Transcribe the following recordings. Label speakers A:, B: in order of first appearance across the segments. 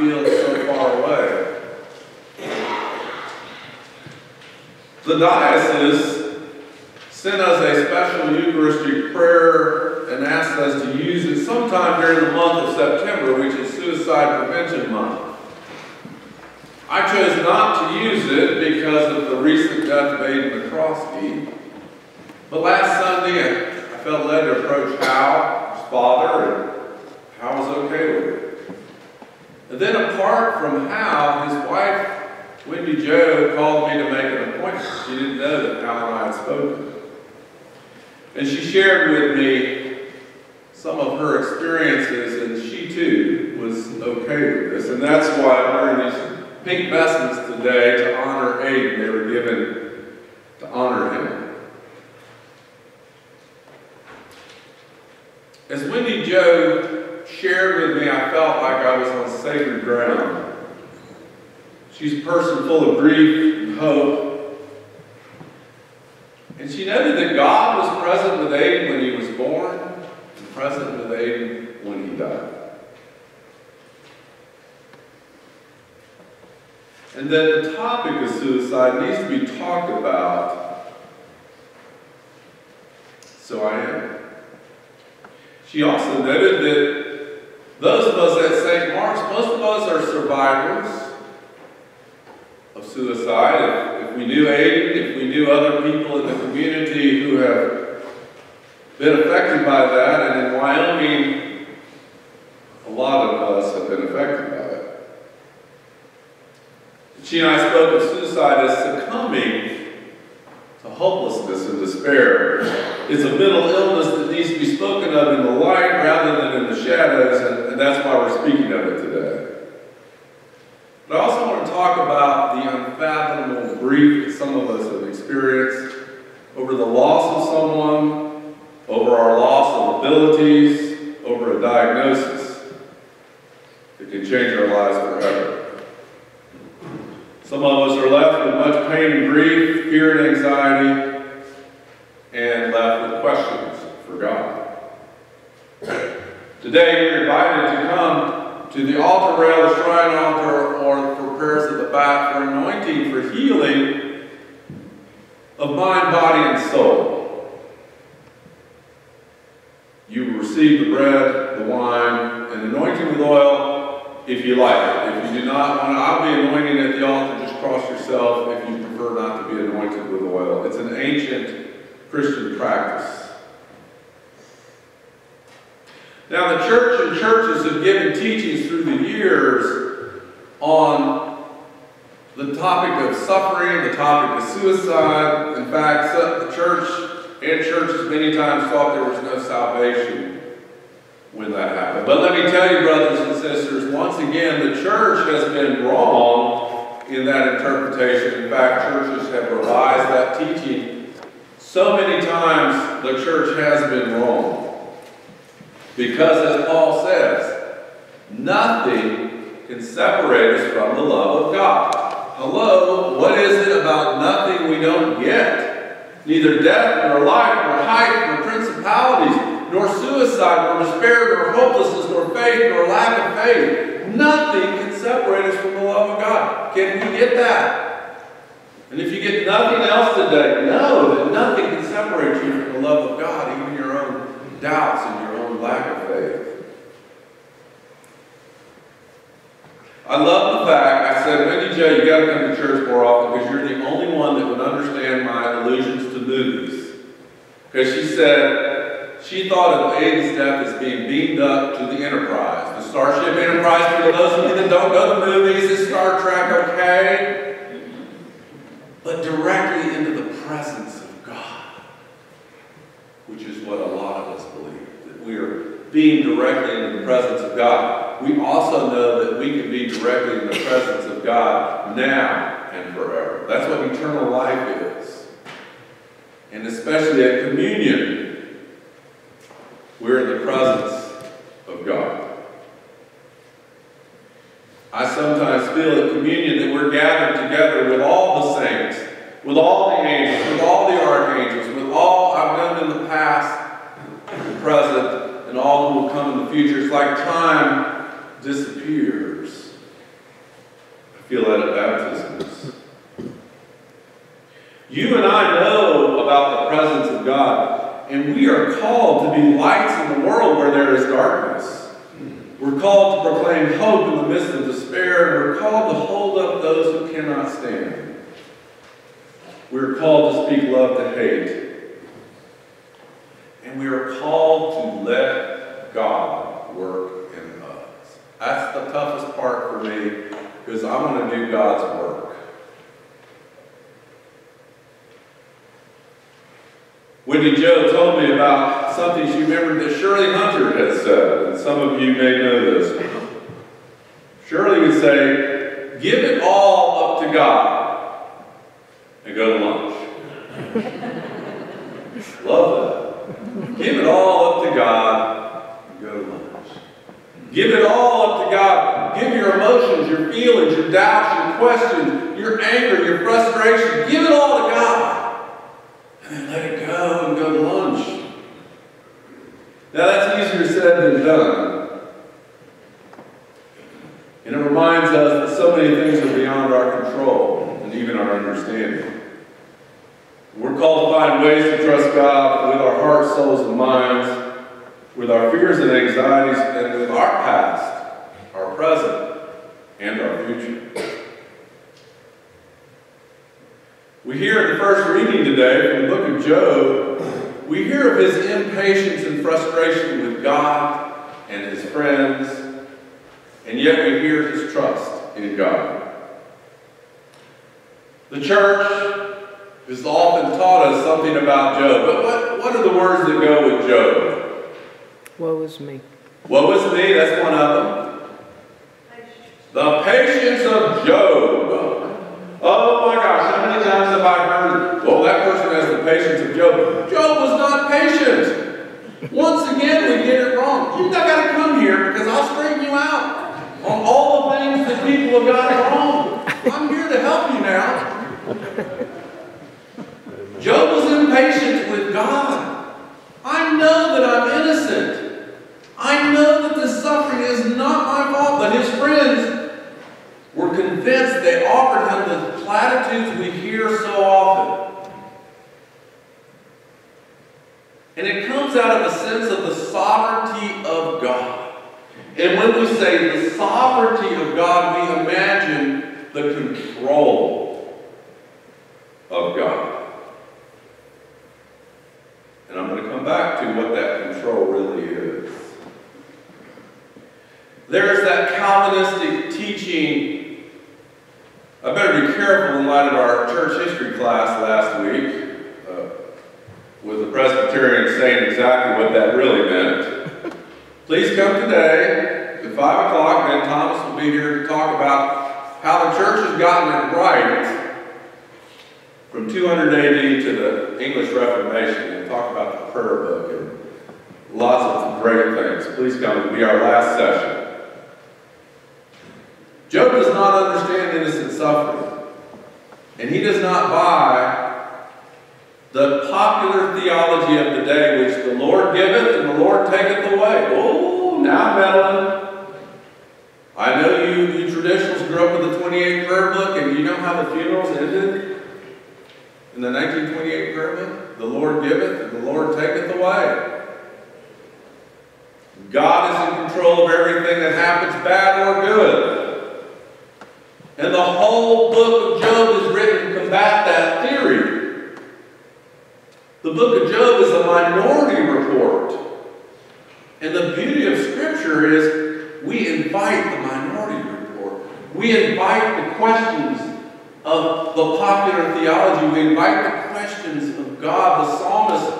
A: feels so far away. The diocese sent us a special Eucharistic prayer and asked us to use it sometime during the month of September, which is Suicide Prevention Month. I chose not to use it because of the recent death of Aidan McCroskey. But last Sunday, I felt led to approach Hal, his father, and Hal was okay with it. And then apart from Hal, his wife Wendy Jo called me to make an appointment. She didn't know that Hal and I had spoken. And she shared with me some of her experiences, and she too was okay with this. And that's why I'm wearing these pink vestments today to honor Aidan. They were given to honor him. As Wendy Jo shared with me, I felt like I was on sacred ground. She's a person full of grief and hope. And she noted that God was present with Aidan when he was born and present with Aidan when he died. And that the topic of suicide needs to be talked about. So I am. She also noted that those of us at St. Mark's, most of us are survivors of suicide. If, if we knew Aidan, if we knew other people in the community who have been affected by that, and in Wyoming, a lot of us have been affected by it. She and I spoke of suicide as succumbing hopelessness and despair. It's a mental illness that needs to be spoken of in the light rather than in the shadows, and, and that's why we're speaking of it today. But I also want to talk about the unfathomable grief that some of us have experienced over the loss of someone, over our loss of abilities, over a diagnosis that can change our lives forever. Some of us are left with much pain and grief, fear and anxiety, and left with questions for God. Today, you're invited to come to the altar rail, the shrine altar, or for prayers at the back for anointing, for healing of mind, body, and soul. You will receive the bread, the wine, and anointing with oil if you like it. If you do not want to, I'll be anointing at the altar. Just cross yourself if you prefer not to be anointed with oil. It's an ancient Christian practice. Now, the church and churches have given teachings through the years on the topic of suffering, the topic of suicide. In fact, the church and churches many times thought there was no salvation when that happened. But let me tell you, brothers and sisters, once again, the church has been wrong in that interpretation. In fact, churches have revised that teaching so many times the church has been wrong. Because as Paul says, nothing can separate us from the love of God. Hello, what is it about nothing we don't get? Neither death, nor life, nor height, nor principalities, nor suicide, nor despair, nor hopelessness, nor faith, nor lack of faith. Nothing can separate us from the love of God. Can we get that? And if you get nothing else today, know that nothing can separate you from the love of God, even your own doubts and your own lack of faith. I love the fact, I said, Wendy J, you got to come to church more often because you're the only one that would understand my allusions to movies. Because she said, she thought of Aidan's death as being beamed up to the Enterprise. The Starship Enterprise, for those of you that don't know the movies, is Star Trek, okay? But directly into the presence of God, which is what a lot of us believe that we are being directly in the presence of God. We also know that we can be directly in the presence of God now and forever. That's what eternal life is. And especially at communion, we're in the presence of God. I sometimes feel at communion that we're gathered together with all the saints, with all the angels, with all the archangels, with all I've known in the past, the present, and all who will come in the future. It's like time disappears. Philetic baptisms. You and I know about the presence of God, and we are called to be lights in the world where there is darkness. We're called to proclaim hope in the midst of despair, and we're called to hold up those who cannot stand. We're called to speak love to hate. And we are called to let God work in us. That's the toughest part for me because I want to do God's work. Wendy Jo told me about something she remembered that Shirley Hunter had said, and some of you may know this. Shirley would say, Give it all up to God and go to lunch. Love that. Give it all up to God and go to lunch. Give it all up to God. Give your emotions, your feelings, your doubts, your questions, your anger, your frustration. Give it all to God. And then let it go and go to lunch. Now that's easier said than done. And it reminds us that so many things are beyond our control and even our understanding. We're called to find ways to trust God with our hearts, souls, and minds, with our fears and anxieties, and with our past, our present, and our future. We hear in the first reading today from the book of Job, we hear of his impatience and frustration with God and his friends, and yet we hear his trust in God. The church has often taught us something about Job, but what, what are the words that go with Job?
B: Woe is me.
A: Woe is me, that's one of them. The patience of Job. Oh my gosh, well, oh, that person has the patience of Job. Job was not patient. Once again, we get it wrong. You've not got to come here because I'll straighten you out on all the things that people have got wrong. I'm here to help you now. Job was impatient with God. I know that I'm innocent. I know that this suffering is not my fault, but his friends were convinced they offered him the platitudes we hear so often. And it comes out of a sense of the sovereignty of God. And when we say the sovereignty of God, we imagine the control of God. And I'm going to come back to what that control really is. There's that Calvinistic teaching. I better be careful in light of our church history class last week, with the Presbyterians saying exactly what that really meant. Please come today at 5 o'clock. Ben Thomas will be here to talk about how the church has gotten it right from 200 AD to the English Reformation and talk about the prayer book and lots of great things. Please come. It'll be our last session. Job does not understand innocent suffering, and he does not buy the popular theology of the day, which the Lord giveth and the Lord taketh away. Oh, now meddling. I know you, you traditionalists grew up with the 28 prayer book, and you know how the funerals ended in the 1928 prayer book. The Lord giveth and the Lord taketh away. God is in control of everything that happens, bad or good. And the whole book of Job is written to combat that theory. The book of Job is a minority report. And the beauty of Scripture is we invite the minority report. We invite the questions of the popular theology. We invite the questions of God. The psalmists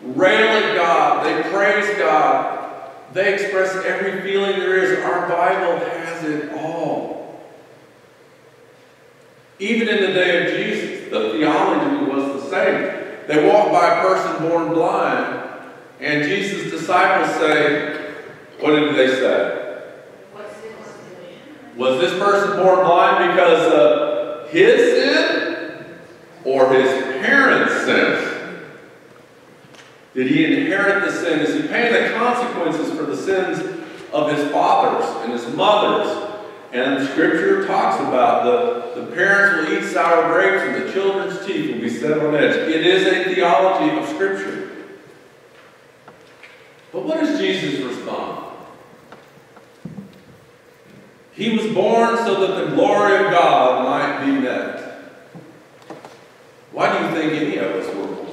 A: rail at God. They praise God. They express every feeling there is. Our Bible has it all. Even in the day of Jesus, the theology was the same. They walk by a person born blind, and Jesus' disciples say, What did they say? Was this person born blind because of his sin or his parents' sin? Did he inherit the sin? Is he paying the consequences for the sins of his fathers and his mothers And the scripture talks about the, the parents will eat sour grapes and the children's teeth will be set on edge. It is a theology of scripture. But what does Jesus respond? He was born so that the glory of God might be met. Why do you think any of us were born?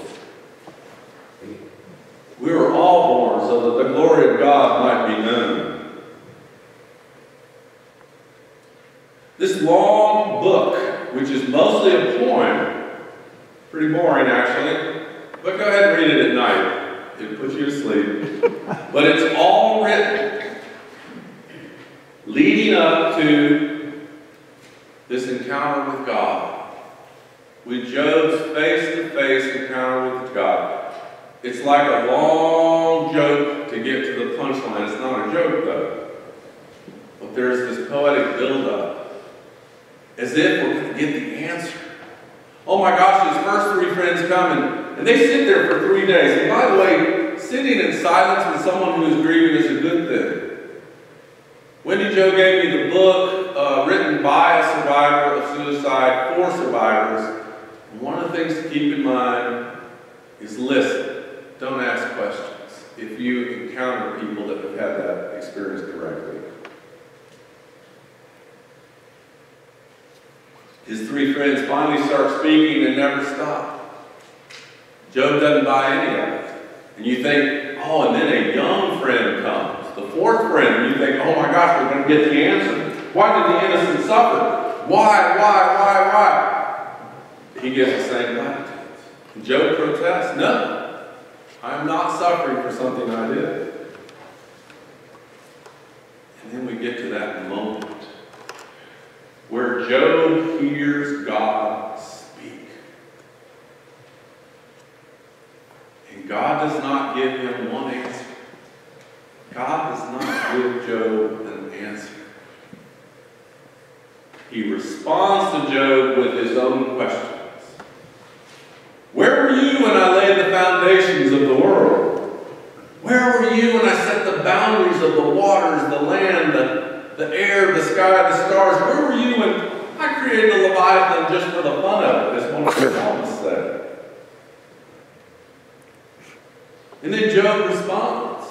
A: We were all born so that the glory of God might be known. This long book, which is mostly a poem, pretty boring actually, but go ahead and read it at night. It'll put you to sleep. but it's all written leading up to this encounter with God, with Job's face to face encounter with God. It's like a long joke to get to the punchline. It's not a joke, though. But there's this poetic buildup, as if we're going to get the answer. Oh my gosh, his first three friends come and, and they sit there for three days. And by the way, sitting in silence with someone who is grieving is a good thing. Wendy Jo gave me the book uh, written by a survivor of suicide for survivors. And one of the things to keep in mind is listen, don't ask questions if you encounter people that have had that experience directly. His three friends finally start speaking and never stop. Job doesn't buy any of it. And you think, oh, and then a young friend comes the fourth friend, and you think, oh my gosh, we're going to get the answer. Why did the innocent suffer? Why, why, why, why? He gives the same attitude. Job protests, no, I'm not suffering for something I did. And then we get to that moment where Job hears God speak. And God does not give him one answer. God does not give Job an answer. He responds to Job with his own questions. Where were you when I laid the foundations of the world? Where were you when I set the boundaries of the waters, the land, the, the air, the sky, the stars? Where were you when I created the Leviathan just for the fun of it, as one of the psalmists said? And then Job responds.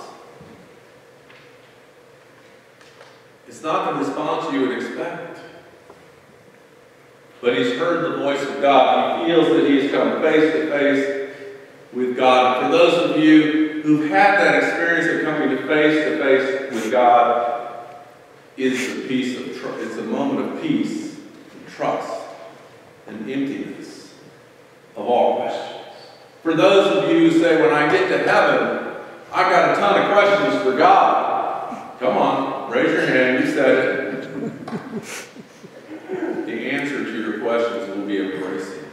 A: It's not the response you would expect. But he's heard the voice of God. He feels that he's come face to face with God. For those of you who've had that experience of coming to face to face with God, is the peace of tr- it's a moment of peace trust and emptiness of all questions. For those of you who say, when I get to heaven, I've got a ton of questions for God. Come on, Raise your hand, you said it. the answer to your questions will be embracing.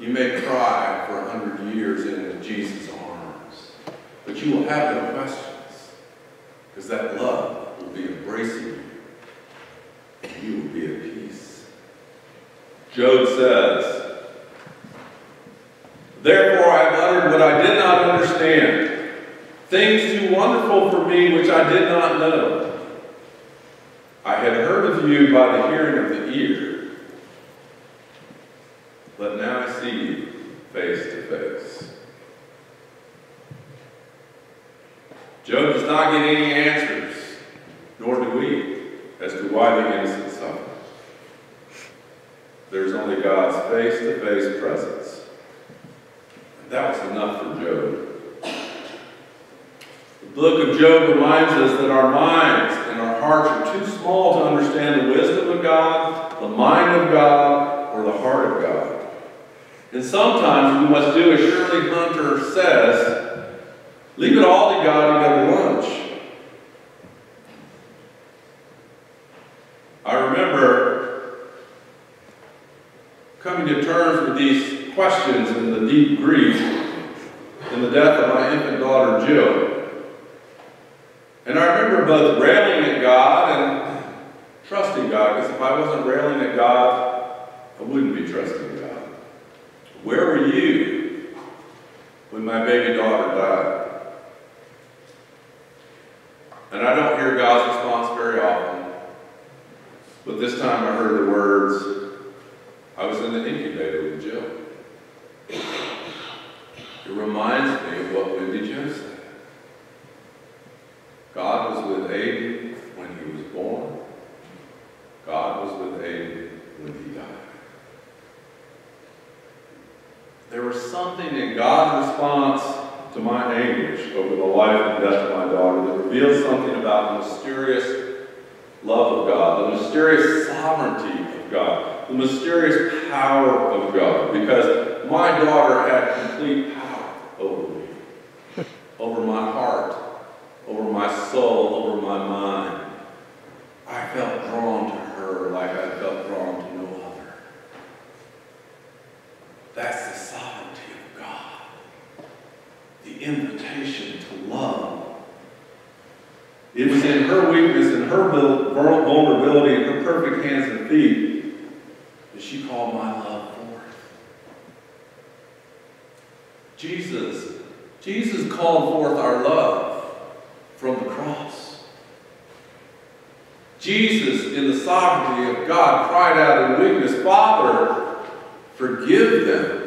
A: You may cry for a hundred years in Jesus' arms, but you will have no questions, because that love will be embracing you, and you will be at peace. Job says, Therefore I have uttered what I did not understand things too wonderful for me which I did not know. I had heard of you by the hearing of the ear, but now I see you face to face. Job does not get any answers, as to why the innocent suffer. There's only God's face-to-face -face presence. And that was enough for Job. The book of Job reminds us that our minds and our hearts are too small to understand the wisdom of God, the mind of God, or the heart of God. And sometimes we must do as Shirley Hunter says, leave it all to God and go to lunch. I remember coming to terms with these questions and the deep grief in the death of my infant daughter Jill. And I remember both railing at God and trusting God, because if I wasn't railing at God, I wouldn't be trusting God. Where were you when my baby daughter died? And I don't hear God's response very often. But this time I heard the words, I was in the incubator with Jill. It reminds me of what Wendy Jo said. God was with Aidan when he was born. God was with Aidan when he died. There was something in God's response to my anguish over the life and death of my daughter that revealed something about the mysterious love of God, the mysterious sovereignty of God, the mysterious power of God, because my daughter had complete power over me, over my heart, over my soul, over my mind. I felt drawn to her like I felt drawn to no other. That's the sovereignty of God, invitation to love. It was in her weakness and her vulnerability and her perfect hands and feet that she called my love forth. Jesus, Jesus called forth our love from the cross. Jesus, in the sovereignty of God, cried out in weakness, Father, forgive them,